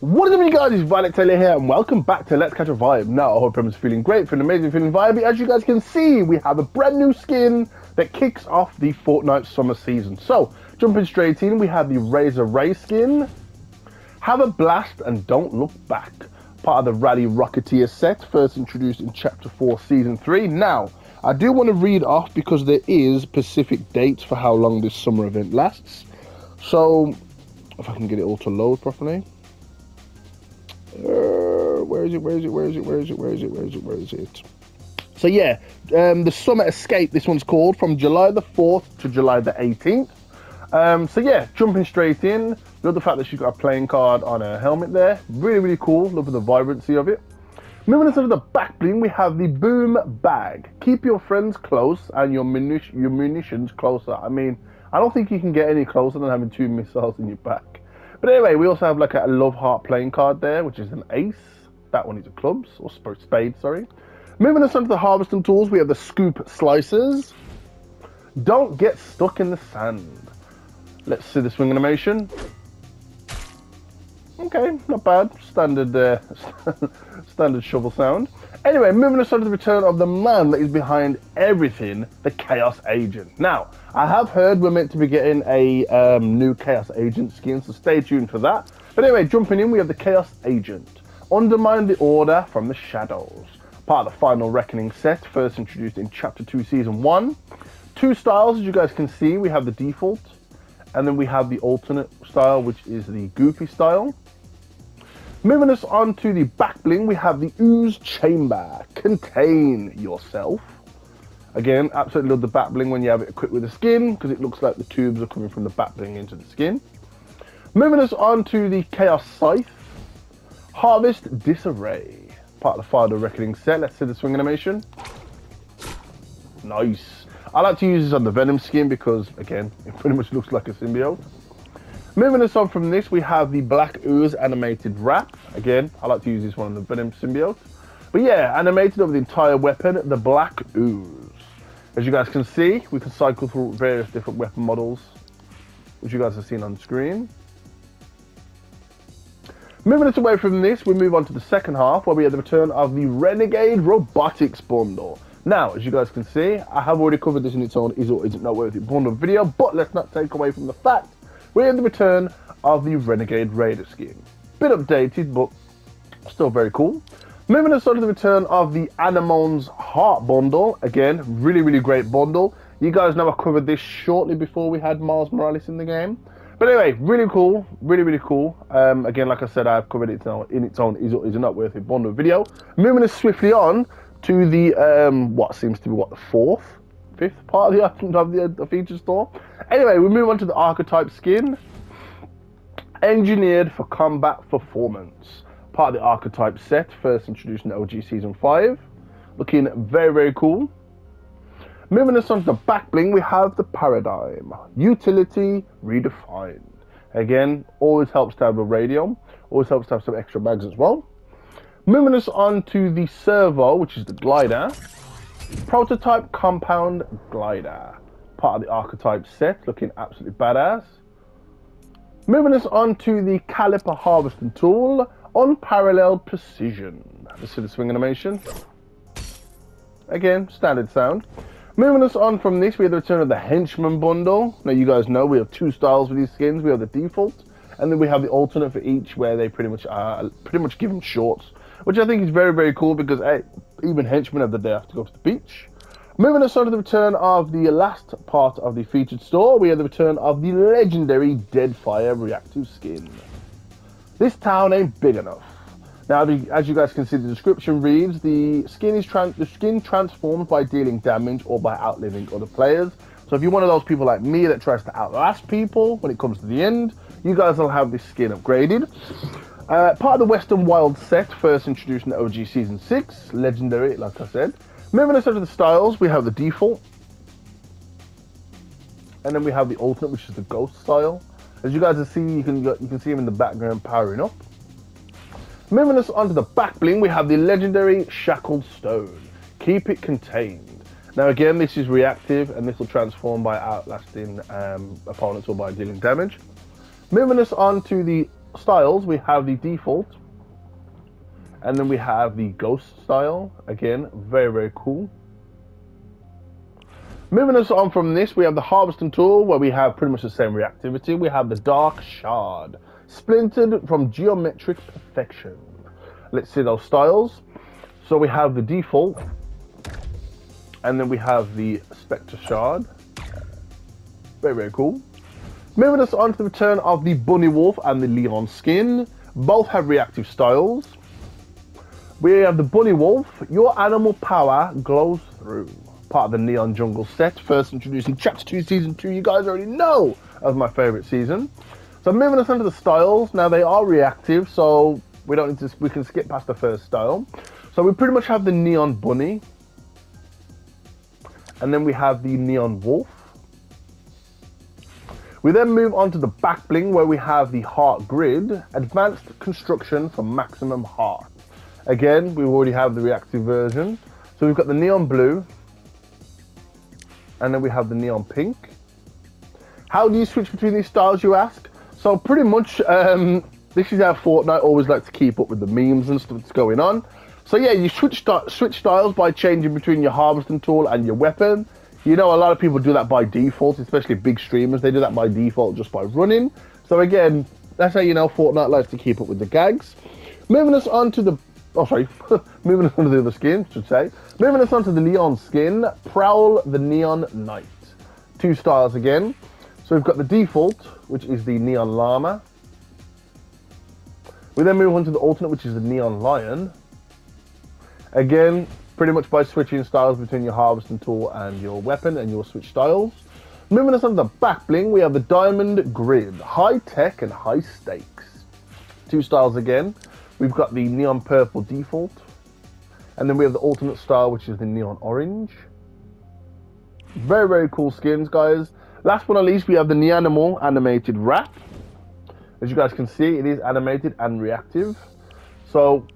What is up, you guys? It's Violet Taylor here, and welcome back to Let's Catch a Vibe. Now, I hope everyone's feeling great, feeling amazing, feeling vibey. As you guys can see, we have a brand new skin that kicks off the Fortnite summer season. So, jumping straight in, we have the Razor Rae skin. Have a blast and don't look back. Part of the Rally Rocketeer set, first introduced in Chapter 4, Season 3. Now, I do want to read off because there is specific dates for how long this summer event lasts. So, if I can get it all to load properly. Where is it? Where is it? Where is it? Where is it? Where is it? Where is it? Where is it? So yeah, um, the Summer Escape. This one's called from July the fourth to July the eighteenth. Um, so yeah, jumping straight in. Love the fact that she's got a playing card on her helmet there. Really, really cool. Love the vibrancy of it. Moving on to the back bling, we have the boom bag. Keep your friends close and your, your munitions closer. I mean, I don't think you can get any closer than having two missiles in your back. But anyway, we also have like a love heart playing card there, which is an ace. That one is a clubs or spade, sorry. Moving us on to the harvesting tools, we have the scoop slicers. Don't get stuck in the sand. Let's see the swing animation. Okay, not bad. Standard, uh, standard shovel sound. Anyway, moving us on to the return of the man that is behind everything, the Chaos Agent. Now, I have heard we're meant to be getting a um, new Chaos Agent skin, so stay tuned for that. But anyway, jumping in, we have the Chaos Agent. Undermine the Order from the Shadows. Part of the Final Reckoning set, first introduced in Chapter 2, Season 1. Two styles, as you guys can see, we have the default, and then we have the alternate style, which is the Goofy style. Moving us on to the back bling, we have the Ooze Chamber. Contain yourself. Again, absolutely love the back bling when you have it equipped with the skin because it looks like the tubes are coming from the back bling into the skin. Moving us on to the Chaos Scythe. Harvest Disarray. Part of the Final Reckoning set. Let's see the swing animation. Nice. I like to use this on the Venom skin because, again, it pretty much looks like a symbiote. Moving us on from this, we have the Black Ooze animated wrap. Again, I like to use this one on the Venom symbiote. But yeah, animated over the entire weapon, the Black Ooze. As you guys can see, we can cycle through various different weapon models, which you guys have seen on screen. Moving us away from this, we move on to the second half, where we have the return of the Renegade Robotics bundle. Now, as you guys can see, I have already covered this in its own is or isn't noteworthy bundle video, but let's not take away from the fact we have the return of the Renegade Raider skin. Bit updated, but still very cool. Moving us on to the return of the Anemone's Heart Bundle. Again, really, really great bundle. You guys know I covered this shortly before we had Miles Morales in the game. But anyway, really cool, really, really cool. Um, again, like I said, I've covered it now in its own is, is not worth it bundle video. Moving us swiftly on to the, um, what seems to be, what, the fourth fifth part of the, of the, the feature store. Anyway, we move on to the archetype skin. Engineered for combat performance. Part of the archetype set, first introduced in OG Season 5. Looking very, very cool. Moving us on to the back bling, we have the Paradigm. Utility redefined. Again, always helps to have a radio. Always helps to have some extra bags as well. Moving us on to the Servo, which is the glider. Prototype Compound Glider. Part of the archetype set, looking absolutely badass. Moving us on to the Caliper Harvesting Tool, Unparalleled Precision. Let's see the swing animation. Again, standard sound. Moving us on from this, we have the return of the Henchman Bundle. Now, you guys know we have two styles with these skins. We have the default, and then we have the alternate for each, where they pretty much are pretty much given shorts, which I think is very, very cool because hey, even henchmen of the day have to go to the beach. Moving us on to the return of the last part of the featured store, we have the return of the legendary Deadfire reactive skin. This town ain't big enough. Now, as you guys can see, the description reads, the skin is the skin transforms by dealing damage or by outliving other players. So if you're one of those people like me that tries to outlast people when it comes to the end, you guys will have this skin upgraded. Uh, part of the Western Wild set, first introduced in OG Season 6, legendary, like I said. Moving us over to the styles, we have the default. And then we have the alternate, which is the ghost style. As you guys can see, you can, you can see him in the background powering up. Moving us onto the back bling, we have the legendary Shackled Stone. Keep it contained. Now again, this is reactive and this will transform by outlasting um, opponents or by dealing damage. Moving us on to the styles, we have the default, and then we have the ghost style. Again, very, very cool. Moving us on from this, we have the harvesting tool where we have pretty much the same reactivity. We have the dark shard, splintered from geometric perfection. Let's see those styles. So we have the default, and then we have the spectre shard. Very, very cool. Moving us on to the return of the Bunny Wolf and the Leon skin. Both have reactive styles. We have the Bunny Wolf. Your animal power glows through. Part of the Neon Jungle set. First introducing Chapter 2, Season 2. You guys already know of my favourite season. So moving us on to the styles. Now they are reactive, so we don't need to, we can skip past the first style. So we pretty much have the Neon Bunny. And then we have the Neon Wolf. We then move on to the back bling where we have the heart grid, advanced construction for maximum heart. Again, we already have the reactive version. So we've got the neon blue, and then we have the neon pink. How do you switch between these styles, you ask? So pretty much, um, this is how Fortnite always like to keep up with the memes and stuff that's going on. So yeah, you switch, switch styles by changing between your harvesting tool and your weapon. You know, a lot of people do that by default, especially big streamers. They do that by default just by running. So again, that's how you know Fortnite likes to keep up with the gags. Moving us on to the oh sorry, moving us on to the other skin, should say. Moving us on to the neon skin, Prowl the Neon Knight. Two styles again. So we've got the default, which is the Neon Llama. We then move on to the alternate, which is the Neon Lion. Again, pretty much by switching styles between your harvesting tool and your weapon and your switch styles. Moving us on to the back bling, we have the Diamond Grid, high tech and high stakes. Two styles again. We've got the neon purple default, and then we have the alternate style, which is the neon orange. Very, very cool skins, guys. Last but not least, we have the Neanimal animated wrap. As you guys can see, it is animated and reactive. So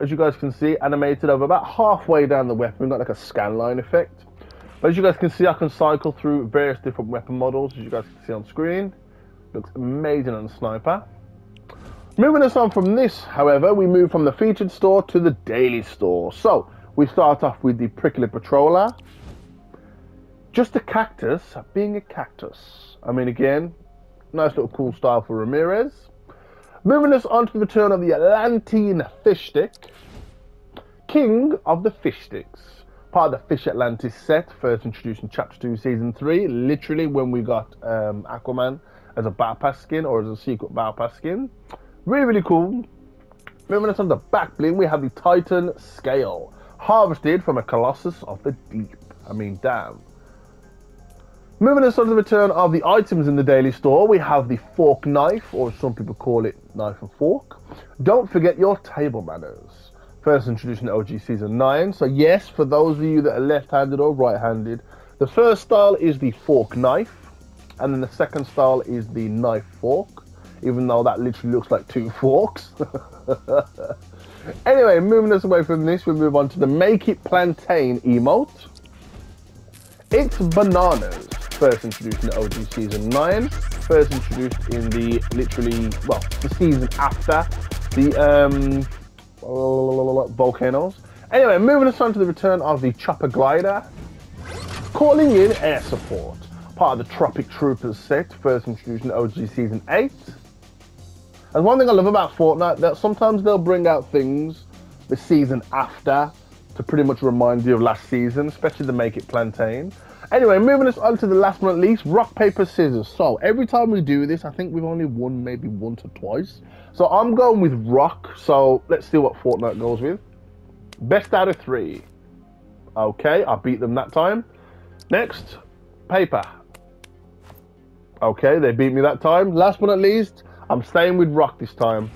as you guys can see, animated over about halfway down the weapon. We've got like a scan line effect. But as you guys can see, I can cycle through various different weapon models, as you guys can see on screen. Looks amazing on the sniper. Moving us on from this, however, we move from the featured store to the daily store. So, we start off with the Prickly Patroller. Just a cactus being a cactus. I mean, again, nice little cool style for Ramirez. Moving us on to the return of the Atlantean fish stick. King of the fish sticks. Part of the Fish Atlantis set, first introduced in Chapter 2, Season 3. Literally when we got um, Aquaman as a Battle Pass skin or as a secret Battle Pass skin. Really, really cool. Moving us on the back bling, we have the Titan Scale. Harvested from a Colossus of the Deep. I mean, damn. Moving us on to the return of the items in the daily store, we have the fork knife, or some people call it knife and fork. Don't forget your table manners. First introduced in OG Season 9. So yes, for those of you that are left-handed or right-handed, the first style is the fork knife, and then the second style is the knife fork, even though that literally looks like two forks. anyway, moving us away from this, we move on to the Make It Plantain emote. It's bananas first introduced in the OG season 9, first introduced in the literally, well, the season after the um, volcanoes. Anyway, moving us on to the return of the Chopper Glider, calling in air support, part of the Tropic Troopers set, first introduced in OG season 8. And one thing I love about Fortnite, that sometimes they'll bring out things the season after to pretty much remind you of last season, especially the Make It Plantain. Anyway, moving us on to the last but not least, rock, paper, scissors. So every time we do this, I think we've only won maybe once or twice. So I'm going with rock. So let's see what Fortnite goes with. Best out of three. Okay, I beat them that time. Next, paper. Okay, they beat me that time. Last but not least, I'm staying with rock this time.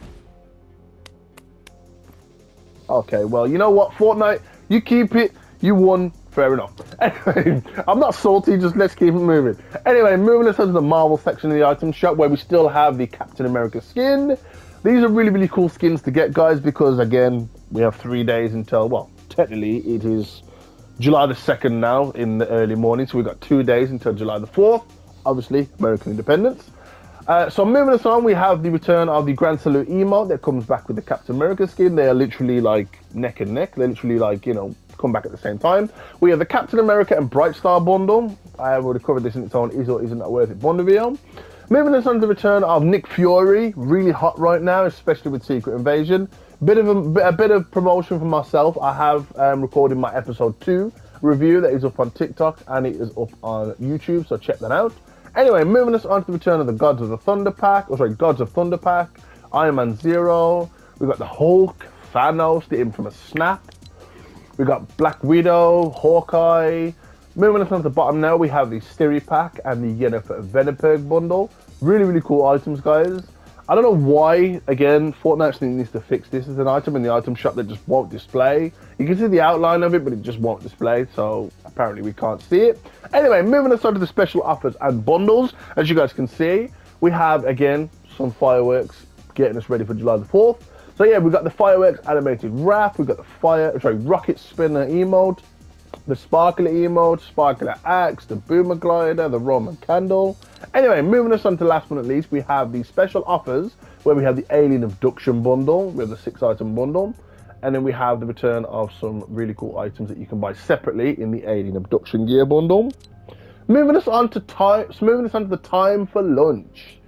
Okay, well, you know what, Fortnite, you keep it, you won, Fair enough. Anyway, I'm not salty, just let's keep it moving. Anyway, moving us on to the Marvel section of the item shop where we still have the Captain America skin. These are really, really cool skins to get, guys, because again, we have three days until, well, technically it is July the 2nd now in the early morning, so we've got two days until July the 4th, obviously, American independence. Uh, so moving us on, we have the return of the Grand Salute emote that comes back with the Captain America skin. They are literally like neck and neck. They're literally like, you know, come back at the same time. We have the Captain America and Bright Star bundle. I have already covered this in its own is or isn't that worth it bundle video. Moving us on to the return of Nick Fury, really hot right now, especially with Secret Invasion. Bit of a, a bit of promotion for myself. I have um, recorded my episode two review that is up on TikTok and it is up on YouTube, so check that out. Anyway, moving us on to the return of the Gods of the Thunder pack, or sorry, Gods of Thunder pack, Iron Man Zero. We've got the Hulk, Thanos, the infamous Snap. We've got Black Widow, Hawkeye. Moving on to the bottom now, we have the Stiri pack and the Yennefer Vengerberg bundle. Really, really cool items, guys. I don't know why, again, Fortnite needs to fix this as an item in the item shop that just won't display. You can see the outline of it, but it just won't display, so apparently we can't see it. Anyway, moving us on to the special offers and bundles. As you guys can see, we have, again, some fireworks getting us ready for July the 4th. So yeah, we've got the fireworks animated wrap, we've got the fire, sorry, rocket spinner emote, the sparkler emote, sparkler axe, the boomer glider, the Roman candle. Anyway, moving us on to last but not least, we have the special offers where we have the alien abduction bundle, we have the six item bundle, and then we have the return of some really cool items that you can buy separately in the alien abduction gear bundle. Moving us on to time, moving us on to the time for lunch.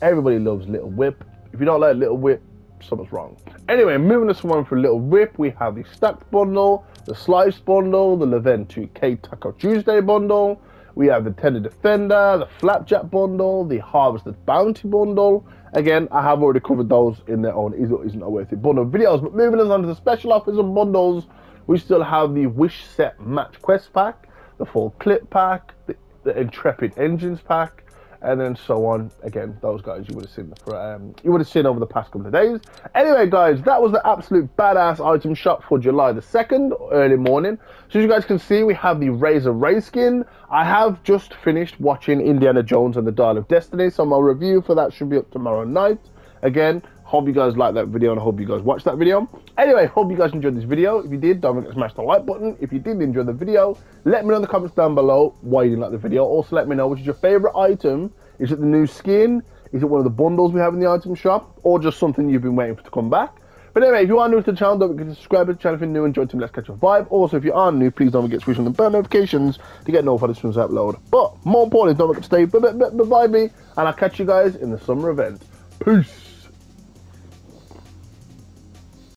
Everybody loves Little Whip. If you don't like Little Whip, something's wrong. Anyway, moving us on for a Little rip, we have the stacked bundle, the slice bundle, the Leven 2K Taco Tuesday bundle. We have the Tender Defender, the Flapjack bundle, the Harvested Bounty bundle. Again, I have already covered those in their own is or isn't a worth it bundle videos. But moving us on to the special offers and bundles, we still have the Wish Set Match Quest pack, the full clip pack, the, the Intrepid Engines pack, and then so on. Again, those guys you would have seen for um, you would have seen over the past couple of days. Anyway, guys, that was the absolute badass item shop for July the second, early morning. So as you guys can see, we have the Razor Rae skin. I have just finished watching Indiana Jones and the Dial of Destiny, so my review for that should be up tomorrow night. Again, hope you guys liked that video and I hope you guys watched that video. Anyway, hope you guys enjoyed this video. If you did, don't forget to smash the like button. If you did enjoy the video, let me know in the comments down below why you didn't like the video. Also, let me know which is your favorite item. Is it the new skin? Is it one of the bundles we have in the item shop? Or just something you've been waiting for to come back? But anyway, if you are new to the channel, don't forget to subscribe to the channel if you're new and join Team Let's Catch a Vibe. Also, if you are new, please don't forget to switch on the bell notifications to get notified as soon as I upload. But more importantly, don't forget to stay vibey, and I'll catch you guys in the summer event. Peace!